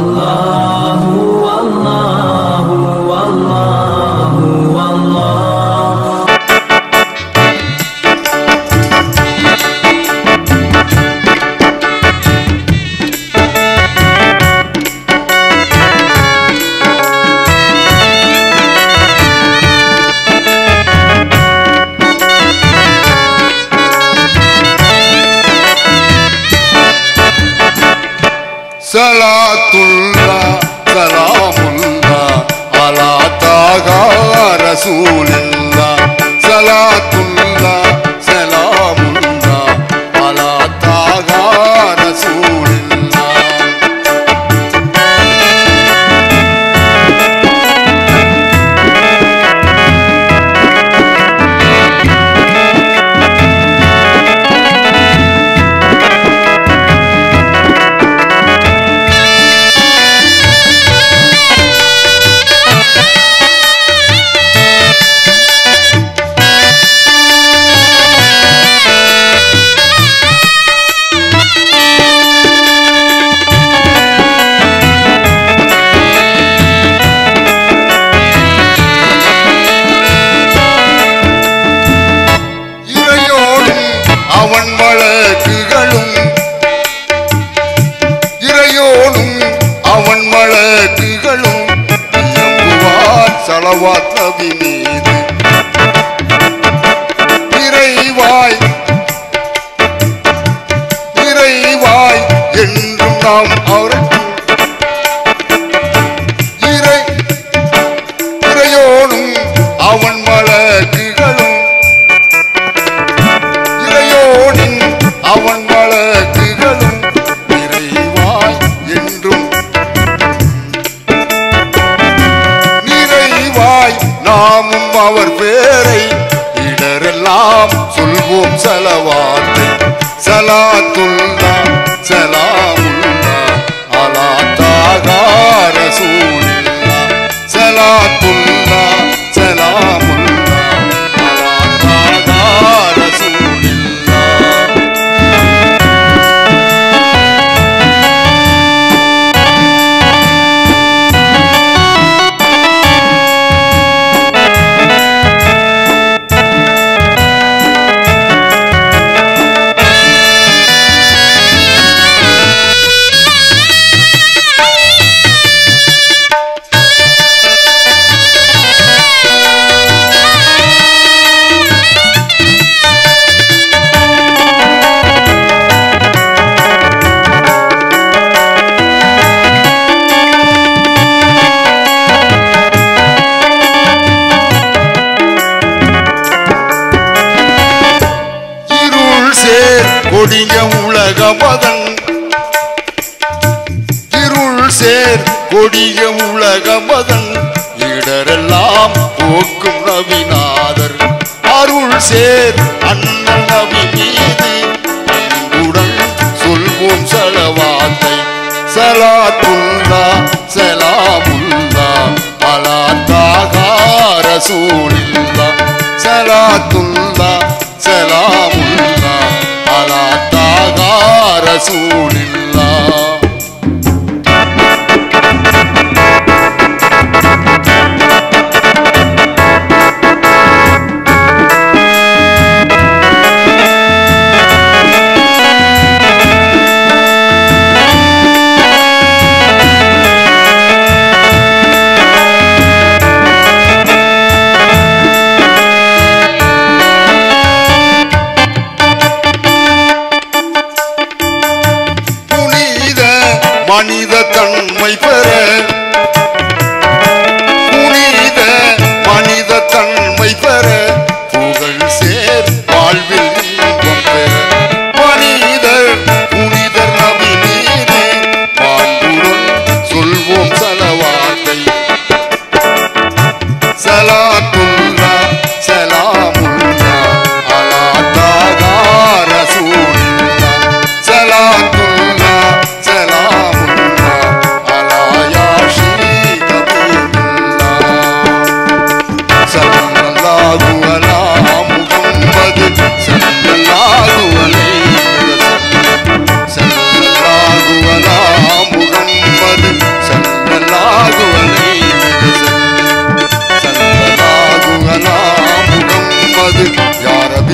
Wallahu wallahu Salatu Rasul சலவாத் நபி மீது இறைவாய் இறைவாய் என்றும் நாம் அவருக்கு இறை இறையோனும் அவன் நாமும் அவர் பேரை இடரெல்லாம் சொல்வோம் செலவாத்தை சலாத்துல்லா கொடிய உலகமதன் இருள் சேர் கொடிய உலகமதன் இடரெல்லாம் போக்கும் ரவிநாதர் அருள் சேர் அண்ணன் ரவி மீது அன்புடன் சொல்வோம் செலவாத்தை. சலாத்துல்லா செலாமுல்லா அலா தாகா ரசூலில்லா சலாத்துல்லா சலாமுல்லா azul. மனித தன்மை பெற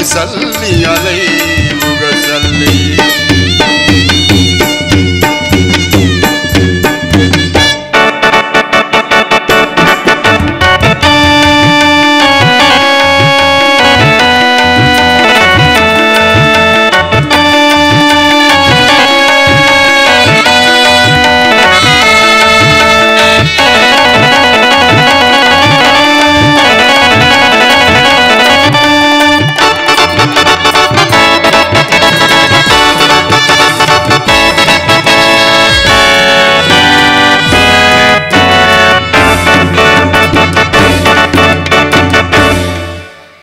salli aleyhi